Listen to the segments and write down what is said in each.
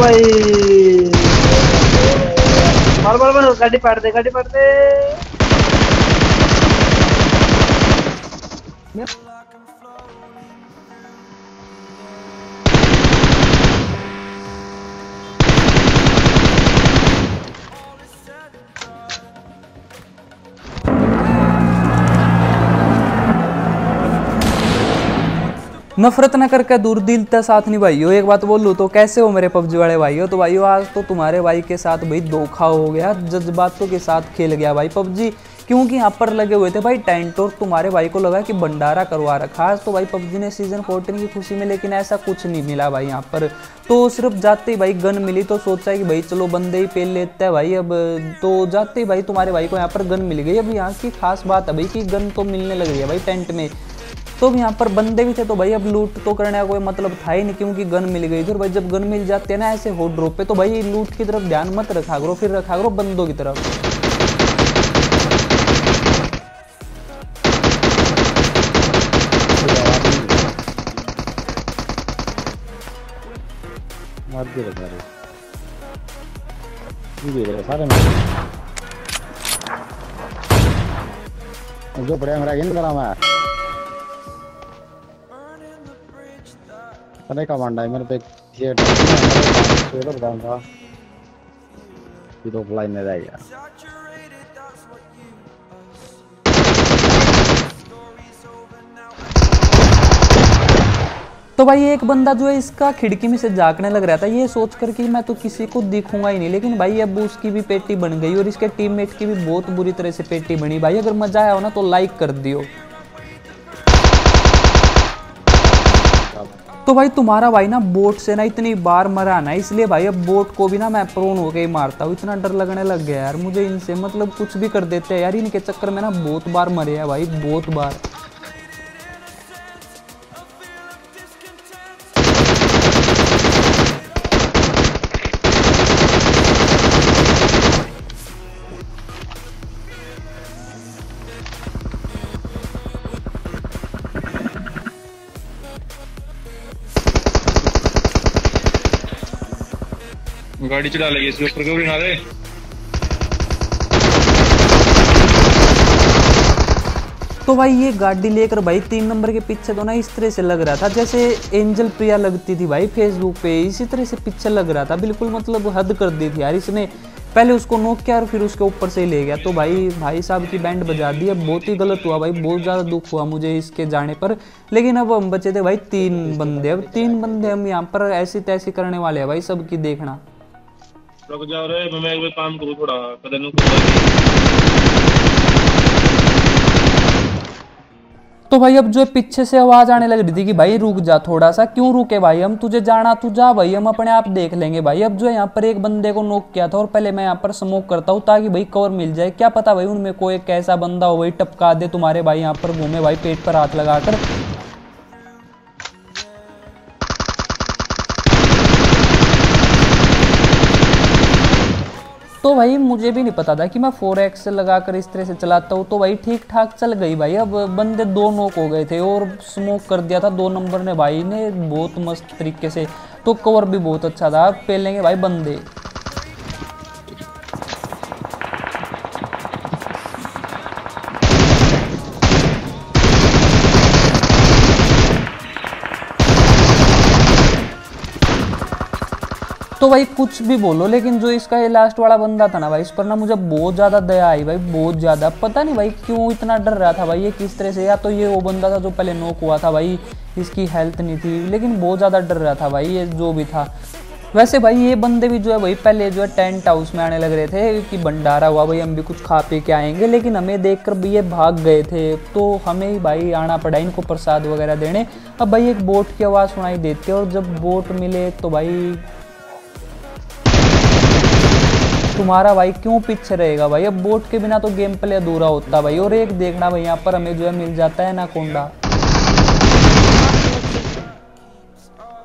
भाई। मार मार मार गाड़ी पाड़ दे गाड़ी पाड़ दे। नफरत न करके दूर दिल तक साथ नहीं भाइयों एक बात बोल लूँ तो कैसे हो मेरे पबजी वाले भाइयों तो भाइयों आज तो तुम्हारे भाई के साथ भाई धोखा हो गया। जज्बातों के साथ खेल गया भाई पबजी। क्योंकि यहाँ पर लगे हुए थे भाई टेंट और तुम्हारे भाई को लगा कि भंडारा करवा रखा। आज तो भाई पबजी ने सीज़न फोर्टीन की खुशी में, लेकिन ऐसा कुछ नहीं मिला भाई यहाँ पर। तो सिर्फ़ जाते ही भाई गन मिली तो सोचा कि भाई चलो बंदे ही पेल लेते हैं भाई। अब तो जाते ही भाई तुम्हारे भाई को यहाँ पर गन मिल गई। अब यहाँ की खास बात है भाई कि गन तो मिलने लग रही है भाई टेंट में। तो यहाँ पर बंदे भी थे तो भाई अब लूट तो करने का कोई मतलब था ही नहीं, क्योंकि गन मिल गई थी। और भाई जब गन मिल जाती है ना ऐसे हो ड्रॉप पे तो भाई लूट की तरफ़ ध्यान मत रखा करो, फिर रखा करो बंदों की तरफ़। सारे। जो पड़े मेरा। इन करा मैं। अरे का मांडा है, मेरे पे ये तो बताऊँगा ये तो फ्लाइन में रह गया। तो भाई एक बंदा जो है इसका खिड़की में से झांकने लग रहा था, ये सोच कर कि मैं तो किसी को दिखूँगा ही नहीं, लेकिन भाई अब उसकी भी पेटी बन गई और इसके टीममेट की भी बहुत बुरी तरह से पेटी बनी। भाई अगर मज़ा आया हो ना तो लाइक कर दियो। तो भाई तुम्हारा भाई ना बोट से ना इतनी बार मरा ना, इसलिए भाई अब बोट को भी ना मैं प्रोन होकर ही मारता हूँ। इतना डर लगने लग गया यार, मुझे इनसे मतलब कुछ भी कर देते हैं। यार इनके चक्कर में ना बहुत बार मरे हैं भाई, बहुत बार। गाड़ी चढ़ा लेगी इसके ऊपर क्यों ना दे। तो भाई ये गाड़ी लेकर भाई तीन नंबर के पीछे तो ना इस तरह से लग रहा था, जैसे एंजल प्रिया लगती थी भाई फेसबुक पे, इसी तरह से पीछे लग रहा था, बिल्कुल मतलब हद कर दी थी यार इसने। पहले उसको नोक किया और फिर उसके ऊपर से ही ले गया तो भाई भाई साहब की बैंड बजा दी, अब बहुत ही गलत हुआ भाई, बहुत ज़्यादा दुख हुआ मुझे इसके जाने पर। लेकिन अब हम बचे थे भाई तीन बंदे, अब तीन बंदे हम यहाँ पर ऐसी तैसी करने वाले हैं भाई, सबकी देखना। रुक जाओ रे मैं एक काम थोड़ा कदम को तो भाई अब जो पीछे से आवाज़ आने लग रही थी कि भाई रुक जा थोड़ा सा, क्यों रुके भाई? हम तुझे जाना, तू जा भाई, हम अपने आप देख लेंगे भाई। अब जो है यहाँ पर एक बंदे को नोक किया था और पहले मैं यहाँ पर स्मोक करता हूँ ताकि भाई कवर मिल जाए। क्या पता भाई उनमें कोई एक ऐसा बंदा हो भाई टपका दे तुम्हारे भाई यहाँ पर घूमे भाई पेट पर हाथ लगाकर। तो भाई मुझे भी नहीं पता था कि मैं फोर एक्स लगा लगाकर इस तरह से चलाता हूँ तो भाई ठीक ठाक चल गई भाई। अब बंदे दो नोक हो गए थे और स्मोक कर दिया था दो नंबर ने भाई ने, बहुत मस्त तरीके से। तो कवर भी बहुत अच्छा था। पहलेंगे भाई बंदे। तो भाई कुछ भी बोलो, लेकिन जो इसका ये लास्ट वाला बंदा था ना भाई, इस पर ना मुझे बहुत ज़्यादा दया आई भाई, बहुत ज़्यादा। पता नहीं भाई क्यों इतना डर रहा था भाई, ये किस तरह से, या तो ये वो बंदा था जो पहले नोक हुआ था भाई, इसकी हेल्थ नहीं थी, लेकिन बहुत ज़्यादा डर रहा था भाई ये जो भी था। वैसे भाई ये बंदे भी जो है भाई, पहले जो है टेंट हाउस में आने लग रहे थे कि भंडारा हुआ, भाई हम भी कुछ खा पी के आएँगे, लेकिन हमें देखकर भी ये भाग गए थे। तो हमें ही भाई आना पड़ा इनको प्रसाद वगैरह देने। अब भाई एक बोट की आवाज़ सुनाई देती है, और जब बोट मिले तो भाई तुम्हारा भाई क्यों पीछे रहेगा भाई? अब बोट के बिना तो गेम प्ले अधूरा होता भाई। और एक देखना भाई, यहाँ पर हमें जो है मिल जाता है ना कोंडा।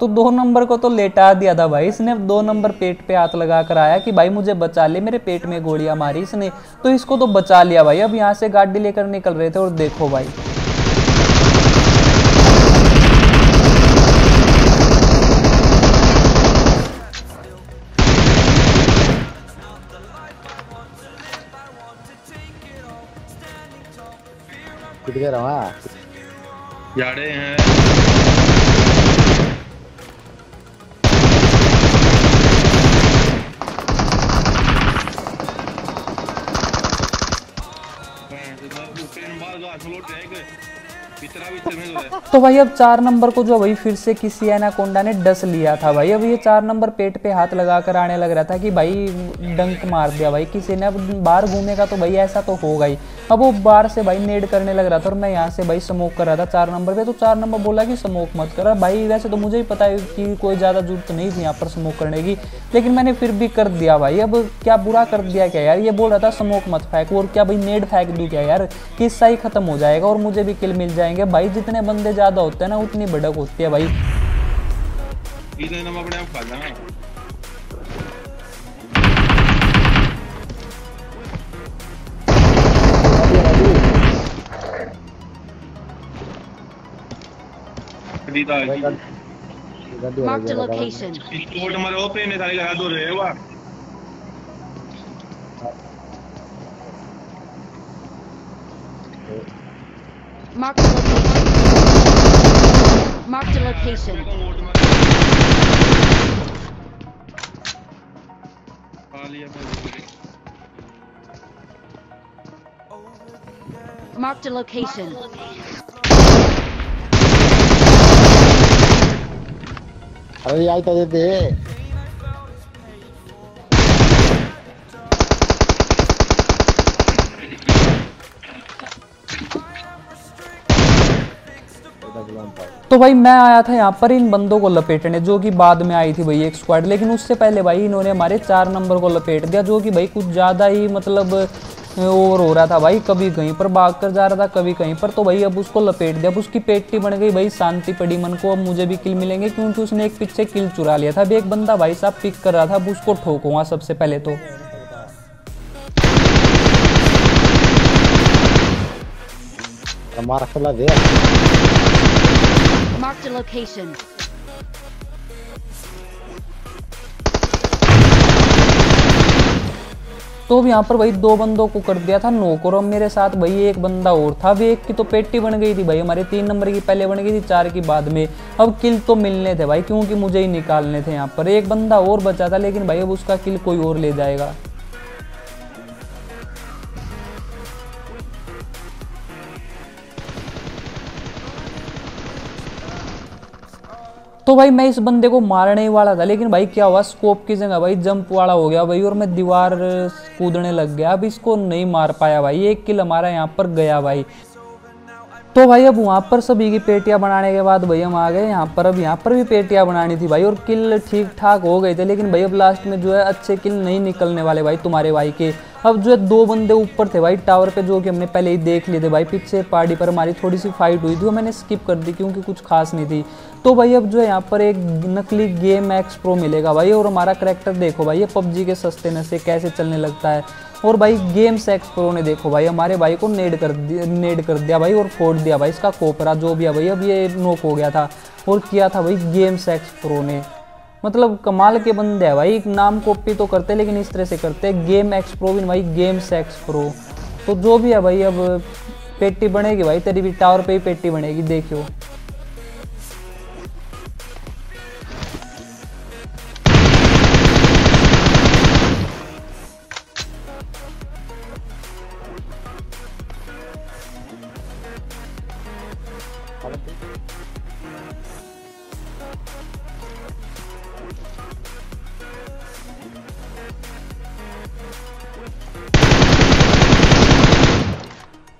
तो दो नंबर को तो लेटा दिया था भाई। इसने दो नंबर पेट पे हाथ लगा कर आया कि भाई मुझे बचा ले, मेरे पेट में गोलियाँ मारी इसने। तो इसको तो बचा लिया भाई। अब यहाँ से गाड़ी लेकर निकल रहे थे और देखो भाई। छूट गया रहा जाड़े हैं। इतना भी चलने दो है तो भाई अब चार नंबर को जो भाई फिर से किसी एनाकोंडा ने डस लिया था भाई, अब ये चार नंबर पेट पे हाथ लगा कर आने लग रहा था कि भाई डंक मार दिया भाई, किसी ने अब बाहर घूमेगा तो भाई ऐसा तो होगा ही। अब वो बाहर से भाई नेड करने लग रहा था और मैं यहाँ से भाई स्मोक कर रहा था चार नंबर पे तो चार नंबर बोला कि स्मोक मत कर। भाई वैसे तो मुझे ही पता है कि कोई ज़्यादा ज़रूरत नहीं थी यहाँ पर स्मोक करने की, लेकिन मैंने फिर भी कर दिया भाई। अब क्या बुरा कर दिया क्या यार? ये बोल रहा था स्मोक मत फेंक और क्या भाई नेड फेंक दूँ क्या यार? किस्सा ही खत्म हो जाएगा और मुझे भी किल मिल जाएँगे। भाई जितने बंदे ज़्यादा होते हैं ना उतनी भड़क होती है भाई। Marked a location. वाह Marked a location. Marked a location. Coat मारे खा लिया मैं Marked a location. अरे आई तो देते तो भाई मैं आया था यहाँ पर इन बंदों को लपेटने, जो कि बाद में आई थी भाई एक स्क्वाड लेकिन उससे पहले भाई इन्होंने हमारे चार नंबर को लपेट दिया, जो कि भाई कुछ ज़्यादा ही मतलब ओवर हो रहा था भाई, कभी कहीं पर भाग कर जा रहा था, कभी कहीं पर। तो भाई अब उसको लपेट दिया, अब उसकी पेटी बन गई भाई शांति पड़ी मन को, अब मुझे भी किल मिलेंगे, क्योंकि उसने एक पीछे किल चुरा लिया था। अभी एक बंदा भाई साहब पिक कर रहा था, अब उसको ठोकूँगा सबसे पहले तो। हमारा खुला दे। Marked a location. तो अब यहाँ पर भाई दो बंदों को कर दिया था नोक, और मेरे साथ भाई एक बंदा और था। वे एक की तो पेटी बन गई थी भाई, हमारे तीन नंबर की पहले बन गई थी, चार की बाद में। अब किल तो मिलने थे भाई, क्योंकि मुझे ही निकालने थे यहाँ पर। एक बंदा और बचा था, लेकिन भाई अब उसका किल कोई और ले जाएगा। तो भाई मैं इस बंदे को मारने ही वाला था, लेकिन भाई क्या हुआ? स्कोप की जगह भाई जंप वाला हो गया भाई, और मैं दीवार कूदने लग गया। अब इसको नहीं मार पाया भाई, एक किल हमारा यहाँ पर गया भाई। तो भाई अब वहाँ पर सभी की पेटियाँ बनाने के बाद भाई हम आ गए। यहाँ पर अब यहाँ पर भी पेटियाँ बनानी थी भाई, और किल ठीक ठाक हो गए थे, लेकिन भाई अब लास्ट में जो है अच्छे किल नहीं निकलने वाले भाई तुम्हारे भाई के। अब जो है दो बंदे ऊपर थे भाई टावर पे जो कि हमने पहले ही देख लिए थे भाई, पीछे पार्टी पर हमारी थोड़ी सी फाइट हुई थी, वो मैंने स्किप कर दी क्योंकि कुछ खास नहीं थी। तो भाई अब जो है यहाँ पर एक नकली गेम एक्स प्रो मिलेगा भाई, और हमारा करेक्टर देखो भाई, ये पबजी के सस्ते नशे कैसे चलने लगता है। और भाई गेम्स एक्स प्रो ने देखो भाई, हमारे भाई को नेड कर दिया नेड कर दिया भाई और फोड़ दिया भाई, इसका कोपरा जो भी है भाई, अब ये नोक हो गया था। और किया था भाई गेम्स एक्स प्रो ने। मतलब कमाल के बंदे हैं भाई नाम कॉपी तो करते लेकिन इस तरह से करते गेम एक्स प्रो भी भाई गेम्स एक्स प्रो तो जो भी है भाई, अब पेटी बनेगी भाई, तेरी भी टावर पे ही पेटी बनेगी, देखियो।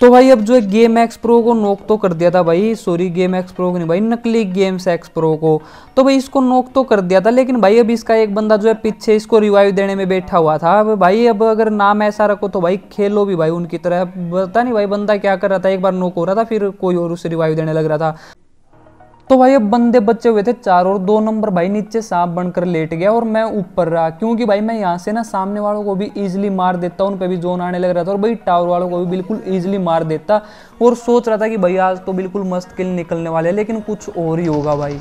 तो भाई, अब जो है गेम एक्स प्रो को नोक तो कर दिया था भाई। सॉरी गेम एक्स प्रो को नहीं भाई, नकली गेम्स एक्स प्रो को। तो भाई, इसको नोक तो कर दिया था, लेकिन भाई, अब इसका एक बंदा जो है पीछे इसको रिवाइव देने में बैठा हुआ था। अब भाई, अब अगर नाम ऐसा रखो तो भाई, खेलो भी भाई उनकी तरह। पता नहीं भाई, बंदा क्या कर रहा था? एक बार नोक हो रहा था, फिर कोई और उसे रिवाइव देने लग रहा था। तो भाई अब बंदे बचे हुए थे चार और दो नंबर भाई नीचे सांप बनकर लेट गया और मैं ऊपर रहा। क्योंकि भाई मैं यहाँ से ना सामने वालों को भी इजीली मार देता उन पे भी जोन आने लग रहा था और भाई टावर वालों को भी बिल्कुल इजीली मार देता और सोच रहा था कि भाई आज तो बिल्कुल मस्त किल निकलने वाले हैं, लेकिन कुछ और ही होगा भाई।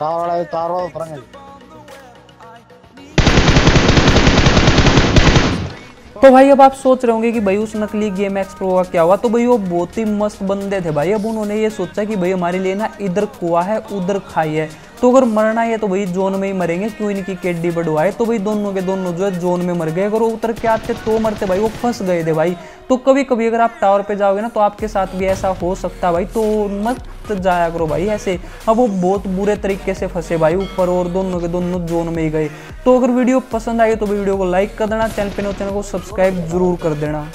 टावर वाला वाला तो भाई, अब आप सोच रहे होंगे कि भाई, उस नकली गेम एक्स प्रो का क्या हुआ? तो भाई, वो बहुत ही मस्त बंदे थे भाई। अब उन्होंने ये सोचा कि भाई, हमारे लिए ना इधर कुआ है, उधर खाई है। तो अगर मरना है तो भाई जोन में ही मरेंगे, क्यों इनकी केडी बढ़वाए तो भाई दोनों के दोनों जो है जोन में मर गए। अगर वो उतर के आते तो मरते भाई, वो फंस गए थे भाई। तो कभी कभी अगर आप टावर पे जाओगे ना तो आपके साथ भी ऐसा हो सकता है भाई। तो मत जाया करो भाई ऐसे। अब वो बहुत बुरे तरीके से फंसे भाई ऊपर और दोनों के दोनों जोन में ही गए। तो अगर वीडियो पसंद आई तो वीडियो को लाइक कर देना, चैनल पे नो चैनल को सब्सक्राइब ज़रूर कर देना।